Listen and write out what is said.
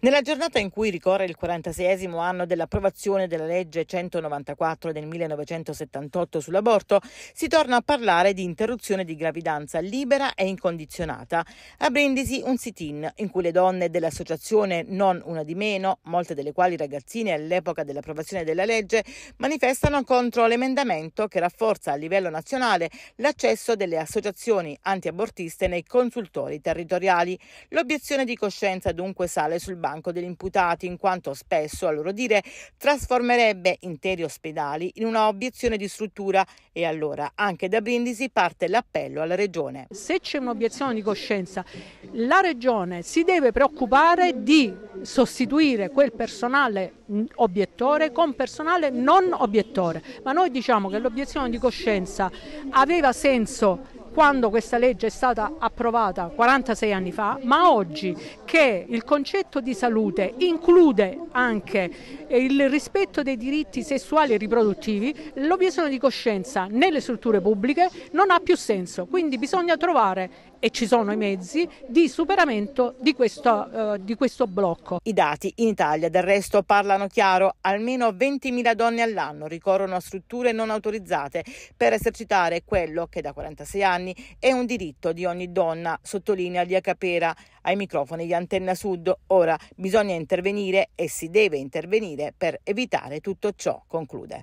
Nella giornata in cui ricorre il 46 anno dell'approvazione della legge 194 del 1978 sull'aborto, si torna a parlare di interruzione di gravidanza libera e incondizionata. A Brindisi un sit-in in cui le donne dell'associazione Non Una di Meno, molte delle quali ragazzine all'epoca dell'approvazione della legge, manifestano contro l'emendamento che rafforza a livello nazionale l'accesso delle associazioni antiabortiste nei consultori territoriali. L'obiezione di coscienza dunque sale sul banco degli imputati, in quanto spesso, a loro dire, trasformerebbe interi ospedali in una obiezione di struttura e allora anche da Brindisi parte l'appello alla Regione. Se c'è un'obiezione di coscienza, la Regione si deve preoccupare di sostituire quel personale obiettore con personale non obiettore, ma noi diciamo che l'obiezione di coscienza aveva senso quando questa legge è stata approvata 46 anni fa, ma oggi che il concetto di salute include anche il rispetto dei diritti sessuali e riproduttivi, l'obiezione di coscienza nelle strutture pubbliche non ha più senso, quindi bisogna trovare e ci sono i mezzi di superamento di questo, uh, di questo blocco. I dati in Italia del resto parlano chiaro, almeno 20.000 donne all'anno ricorrono a strutture non autorizzate per esercitare quello che da 46 anni è un diritto di ogni donna, sottolinea Lia Capera ai microfoni di Antenna Sud. Ora bisogna intervenire e si deve intervenire per evitare tutto ciò, conclude.